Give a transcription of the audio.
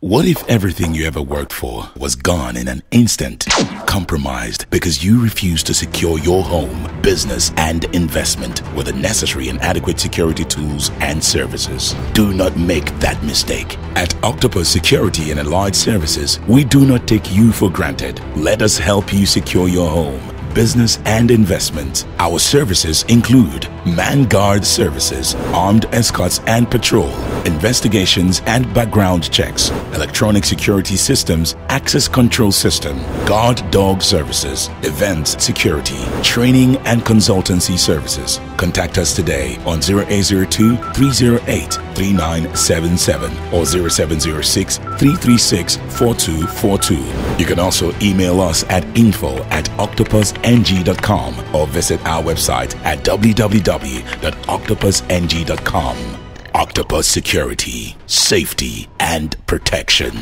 What if everything you ever worked for was gone in an instant? Compromised because you refused to secure your home, business, and investment with the necessary and adequate security tools and services. Do not make that mistake. At Octopus Security and Allied Services, we do not take you for granted. Let us help you secure your home business and investment. Our services include man guard services, armed escorts and patrol, investigations and background checks, electronic security systems, access control system, guard dog services, events security, training and consultancy services. Contact us today on 0802 308 3977 or 0706 336 4242. You can also email us at info at octopusng.com or visit our website at www.octopusng.com. Octopus Security, Safety and Protection.